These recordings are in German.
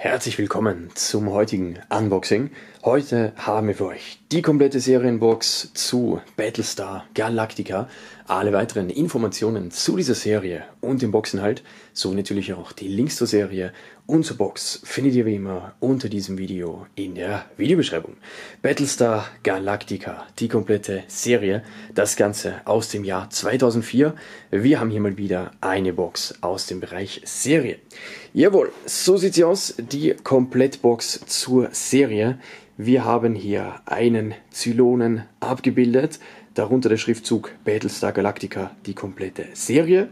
Herzlich willkommen zum heutigen Unboxing. Heute haben wir für euch die komplette Serienbox zu Battlestar Galactica. Alle weiteren Informationen zu dieser Serie und dem Boxinhalt, sowie natürlich auch die Links zur Serie und zur Box findet ihr wie immer unter diesem Video in der Videobeschreibung. Battlestar Galactica, die komplette Serie, das Ganze aus dem Jahr 2004. Wir haben hier mal wieder eine Box aus dem Bereich Serie. Jawohl, so sieht sie aus, die Komplettbox zur Serie. Wir haben hier einen Zylonen abgebildet, darunter der Schriftzug Battlestar Galactica, die komplette Serie.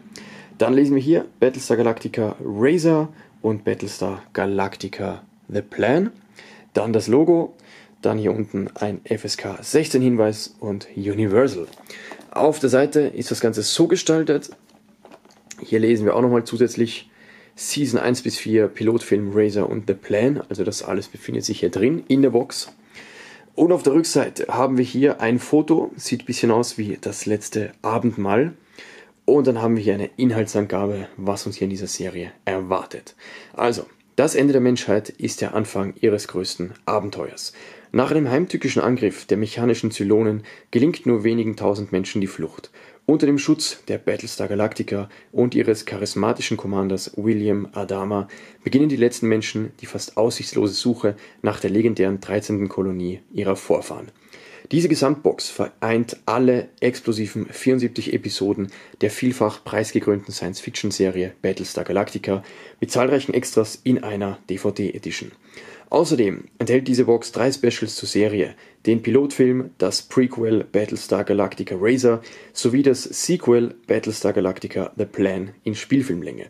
Dann lesen wir hier Battlestar Galactica Razor und Battlestar Galactica The Plan. Dann das Logo, dann hier unten ein FSK 16 Hinweis und Universal. Auf der Seite ist das Ganze so gestaltet. Hier lesen wir auch nochmal zusätzlich Season 1 bis 4, Pilotfilm Razor und The Plan. Also das alles befindet sich hier drin in der Box. Und auf der Rückseite haben wir hier ein Foto, sieht ein bisschen aus wie das letzte Abendmahl. Und dann haben wir hier eine Inhaltsangabe, was uns hier in dieser Serie erwartet. Also, das Ende der Menschheit ist der Anfang ihres größten Abenteuers. Nach einem heimtückischen Angriff der mechanischen Zylonen gelingt nur wenigen tausend Menschen die Flucht. Unter dem Schutz der Battlestar Galactica und ihres charismatischen Commanders William Adama beginnen die letzten Menschen die fast aussichtslose Suche nach der legendären 13. Kolonie ihrer Vorfahren. Diese Gesamtbox vereint alle explosiven 74 Episoden der vielfach preisgekrönten Science-Fiction-Serie Battlestar Galactica mit zahlreichen Extras in einer DVD-Edition. Außerdem enthält diese Box drei Specials zur Serie, den Pilotfilm, das Prequel Battlestar Galactica Razor sowie das Sequel Battlestar Galactica The Plan in Spielfilmlänge.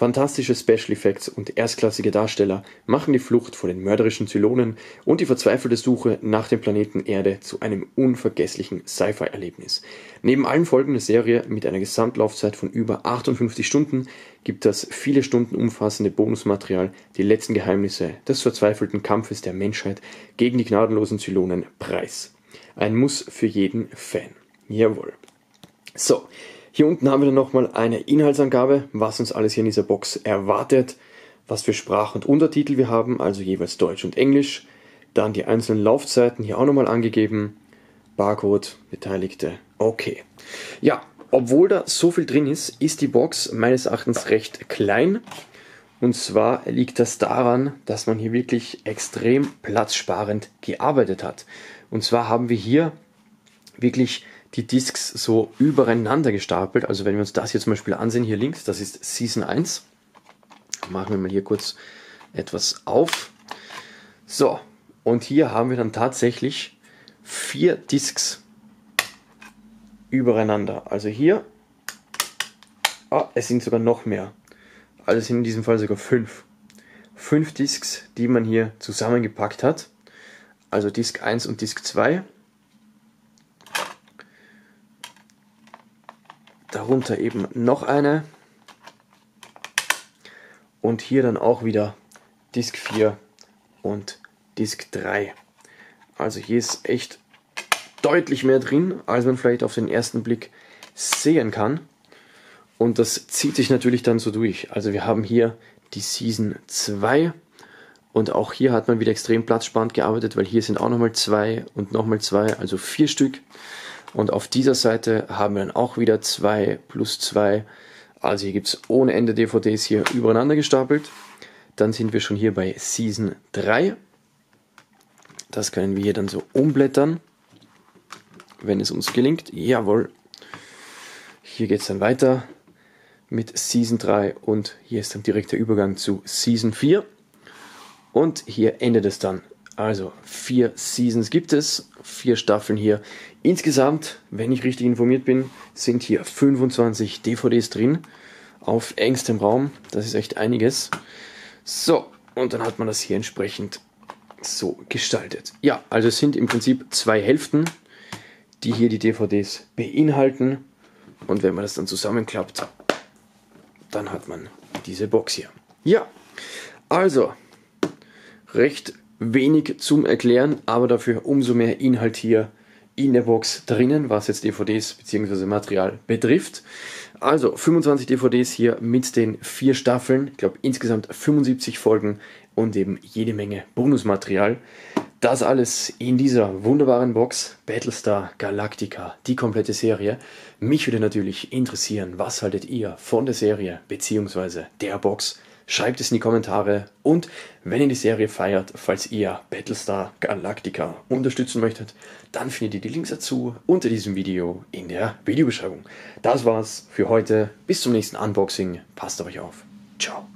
Fantastische Special Effects und erstklassige Darsteller machen die Flucht vor den mörderischen Zylonen und die verzweifelte Suche nach dem Planeten Erde zu einem unvergesslichen Sci-Fi-Erlebnis. Neben allen Folgen der Serie mit einer Gesamtlaufzeit von über 58 Stunden gibt das viele Stunden umfassende Bonusmaterial die letzten Geheimnisse des verzweifelten Kampfes der Menschheit gegen die gnadenlosen Zylonen preis. Ein Muss für jeden Fan. Jawohl. So, hier unten haben wir dann nochmal eine Inhaltsangabe, was uns alles hier in dieser Box erwartet, was für Sprach- und Untertitel wir haben, also jeweils Deutsch und Englisch. Dann die einzelnen Laufzeiten hier auch nochmal angegeben. Barcode, Beteiligte, okay. Ja, obwohl da so viel drin ist, ist die Box meines Erachtens recht klein. Und zwar liegt das daran, dass man hier wirklich extrem platzsparend gearbeitet hat. Und zwar haben wir hier wirklich die Discs so übereinander gestapelt. Also wenn wir uns das hier zum Beispiel ansehen, hier links, das ist Season 1. Machen wir mal hier kurz etwas auf. So, und hier haben wir dann tatsächlich vier Discs übereinander. Also hier, oh, es sind sogar noch mehr. Also sind in diesem Fall sogar fünf. Fünf Discs, die man hier zusammengepackt hat. Also Disk 1 und Disk 2. darunter eben noch eine und hier dann auch wieder Disk 4 und Disk 3. Also hier ist echt deutlich mehr drin, als man vielleicht auf den ersten Blick sehen kann. Und das zieht sich natürlich dann so durch. Also wir haben hier die Season 2 und auch hier hat man wieder extrem platzsparend gearbeitet, weil hier sind auch nochmal zwei und nochmal zwei, also vier Stück. Und auf dieser Seite haben wir dann auch wieder 2 plus 2. Also hier gibt es ohne Ende DVDs hier übereinander gestapelt. Dann sind wir schon hier bei Season 3. Das können wir hier dann so umblättern, wenn es uns gelingt. Jawohl. Hier geht es dann weiter mit Season 3 und hier ist dann direkt der Übergang zu Season 4. Und hier endet es dann also vier Seasons gibt es, vier Staffeln hier. Insgesamt, wenn ich richtig informiert bin, sind hier 25 DVDs drin auf engstem Raum. Das ist echt einiges. So, und dann hat man das hier entsprechend so gestaltet. Ja, also es sind im Prinzip zwei Hälften, die hier die DVDs beinhalten. Und wenn man das dann zusammenklappt, dann hat man diese Box hier. Ja, also recht wenig zum Erklären, aber dafür umso mehr Inhalt hier in der Box drinnen, was jetzt DVDs bzw. Material betrifft. Also 25 DVDs hier mit den vier Staffeln, ich glaube insgesamt 75 Folgen und eben jede Menge Bonusmaterial. Das alles in dieser wunderbaren Box Battlestar Galactica, die komplette Serie. Mich würde natürlich interessieren, was haltet ihr von der Serie bzw. der Box? Schreibt es in die Kommentare und wenn ihr die Serie feiert, falls ihr Battlestar Galactica unterstützen möchtet, dann findet ihr die Links dazu unter diesem Video in der Videobeschreibung. Das war's für heute. Bis zum nächsten Unboxing. Passt auf euch auf. Ciao.